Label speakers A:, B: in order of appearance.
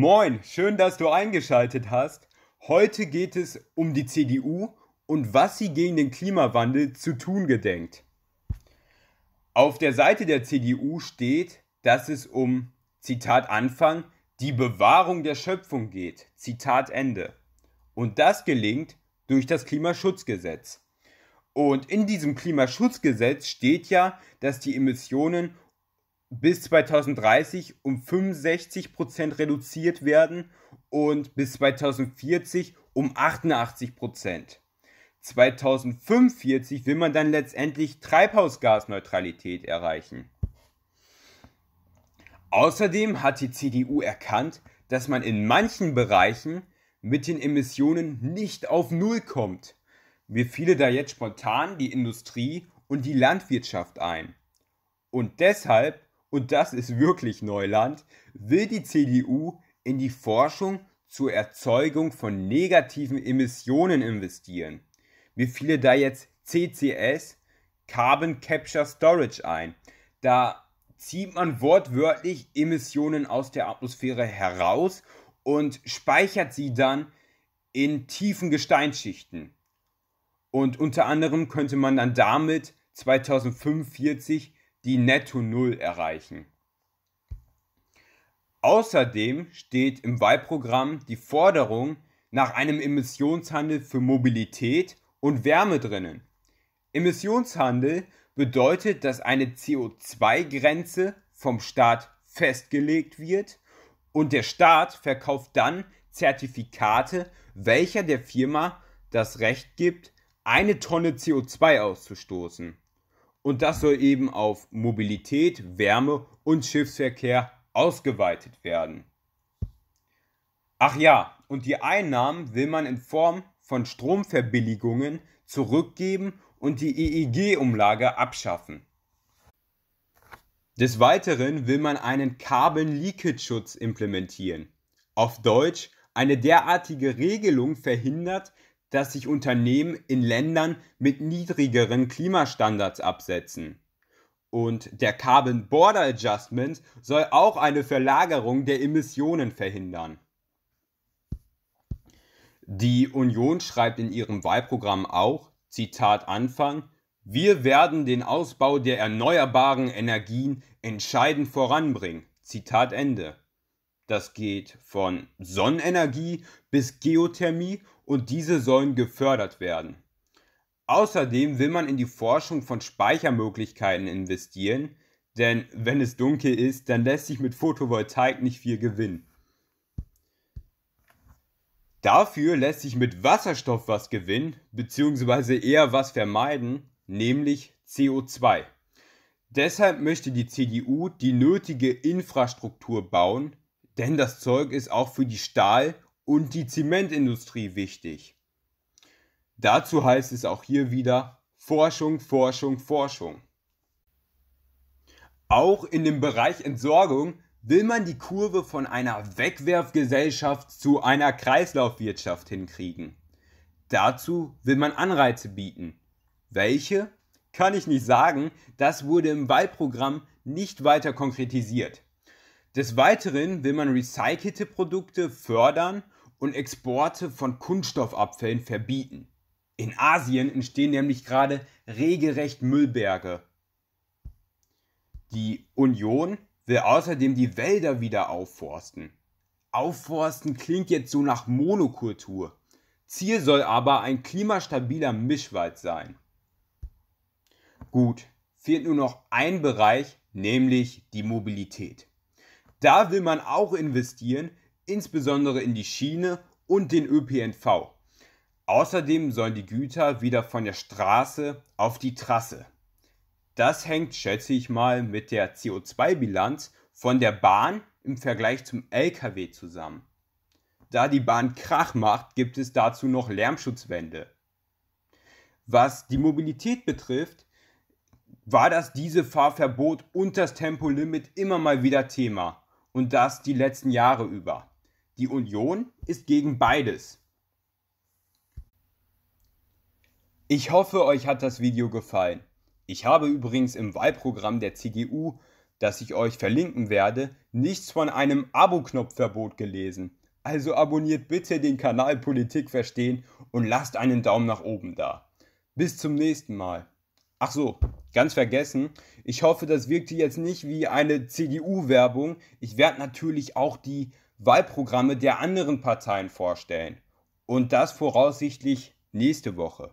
A: Moin, schön, dass du eingeschaltet hast. Heute geht es um die CDU und was sie gegen den Klimawandel zu tun gedenkt. Auf der Seite der CDU steht, dass es um, Zitat Anfang, die Bewahrung der Schöpfung geht. Zitat Ende. Und das gelingt durch das Klimaschutzgesetz. Und in diesem Klimaschutzgesetz steht ja, dass die Emissionen bis 2030 um 65 Prozent reduziert werden und bis 2040 um 88 Prozent. 2045 will man dann letztendlich Treibhausgasneutralität erreichen. Außerdem hat die CDU erkannt, dass man in manchen Bereichen mit den Emissionen nicht auf Null kommt. Mir fiele da jetzt spontan die Industrie und die Landwirtschaft ein. Und deshalb und das ist wirklich Neuland, will die CDU in die Forschung zur Erzeugung von negativen Emissionen investieren. Mir fiele da jetzt CCS, Carbon Capture Storage ein. Da zieht man wortwörtlich Emissionen aus der Atmosphäre heraus und speichert sie dann in tiefen Gesteinsschichten. Und unter anderem könnte man dann damit 2045 die Netto Null erreichen. Außerdem steht im Wahlprogramm die Forderung nach einem Emissionshandel für Mobilität und Wärme drinnen. Emissionshandel bedeutet, dass eine CO2-Grenze vom Staat festgelegt wird und der Staat verkauft dann Zertifikate, welcher der Firma das Recht gibt, eine Tonne CO2 auszustoßen. Und das soll eben auf Mobilität, Wärme und Schiffsverkehr ausgeweitet werden. Ach ja, und die Einnahmen will man in Form von Stromverbilligungen zurückgeben und die EEG-Umlage abschaffen. Des Weiteren will man einen Carbon Leakage Schutz implementieren. Auf Deutsch, eine derartige Regelung verhindert, dass sich Unternehmen in Ländern mit niedrigeren Klimastandards absetzen. Und der Carbon Border Adjustment soll auch eine Verlagerung der Emissionen verhindern. Die Union schreibt in ihrem Wahlprogramm auch, Zitat Anfang, wir werden den Ausbau der erneuerbaren Energien entscheidend voranbringen. Zitat Ende. Das geht von Sonnenenergie bis Geothermie und diese sollen gefördert werden. Außerdem will man in die Forschung von Speichermöglichkeiten investieren, denn wenn es dunkel ist, dann lässt sich mit Photovoltaik nicht viel gewinnen. Dafür lässt sich mit Wasserstoff was gewinnen, beziehungsweise eher was vermeiden, nämlich CO2. Deshalb möchte die CDU die nötige Infrastruktur bauen, denn das Zeug ist auch für die Stahl- und die Zementindustrie wichtig. Dazu heißt es auch hier wieder Forschung, Forschung, Forschung. Auch in dem Bereich Entsorgung will man die Kurve von einer Wegwerfgesellschaft zu einer Kreislaufwirtschaft hinkriegen. Dazu will man Anreize bieten. Welche? Kann ich nicht sagen, das wurde im Wahlprogramm nicht weiter konkretisiert. Des Weiteren will man recycelte Produkte fördern und Exporte von Kunststoffabfällen verbieten. In Asien entstehen nämlich gerade regelrecht Müllberge. Die Union will außerdem die Wälder wieder aufforsten. Aufforsten klingt jetzt so nach Monokultur. Ziel soll aber ein klimastabiler Mischwald sein. Gut, fehlt nur noch ein Bereich, nämlich die Mobilität. Da will man auch investieren, insbesondere in die Schiene und den ÖPNV. Außerdem sollen die Güter wieder von der Straße auf die Trasse. Das hängt, schätze ich mal, mit der CO2-Bilanz von der Bahn im Vergleich zum Lkw zusammen. Da die Bahn Krach macht, gibt es dazu noch Lärmschutzwände. Was die Mobilität betrifft, war das diese Fahrverbot und das Tempolimit immer mal wieder Thema und das die letzten Jahre über. Die Union ist gegen beides. Ich hoffe, euch hat das Video gefallen. Ich habe übrigens im Wahlprogramm der CDU das ich euch verlinken werde, nichts von einem Abo-Knopfverbot gelesen. Also abonniert bitte den Kanal Politik verstehen und lasst einen Daumen nach oben da. Bis zum nächsten Mal. Ach so, ganz vergessen. Ich hoffe, das wirkte jetzt nicht wie eine CDU-Werbung. Ich werde natürlich auch die Wahlprogramme der anderen Parteien vorstellen. Und das voraussichtlich nächste Woche.